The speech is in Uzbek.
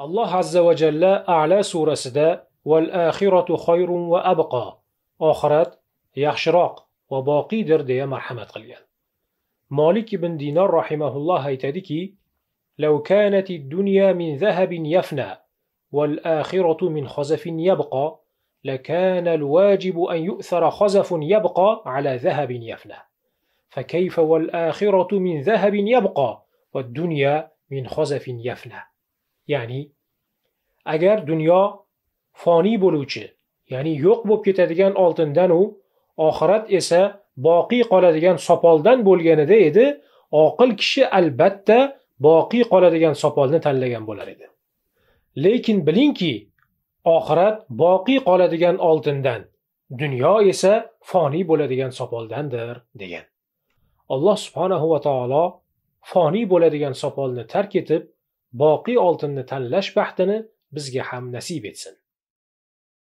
الله عز وجل أعلى سورة سداء والآخرة خير وأبقى. آخرت يخشراق وباقي درد يا مرحمة قليل. مالك بن دينار رحمه الله تدكي لو كانت الدنيا من ذهب يفنى والآخرة من خزف يبقى لكان الواجب أن يؤثر خزف يبقى على ذهب يفنى. فكيف والآخرة من ذهب يبقى والدنيا من خزف يفنى؟ Ya'ni agar dunyo foniy bo'luvchi ya'ni yo'q bo'lib ketadigan oltindan u oxirat esa boqiy qoladigan sopoldan bo'lganida edi oqil kishi albatta boqiy qoladigan sopolni tanlagan bo'lar edi. Lekin bilingki oxirat boqiy qoladigan oltindan dunyo esa foniy bo'ladigan sopoldandir degan. Alloh subhanahu va taolo foniy bo'ladigan sopolni tark etib boqiy oltinni tanlash baxtini bizga ham nasib etsin.